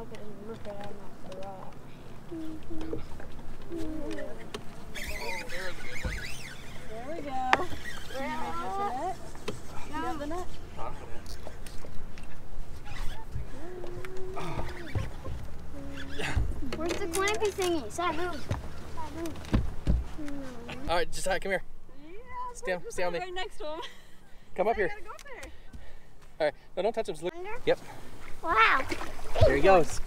hope it doesn't rip it out of the rock. There we go. Net. You have the net? Where's the clampy thingy? Sabu. Sabu. All right, just come here. Yeah, Stay on- we're stay on me. Right next to him. Come up I here. gotta go up there. All right, no, don't touch him. Just look- Under? Yep, Wow. He goes.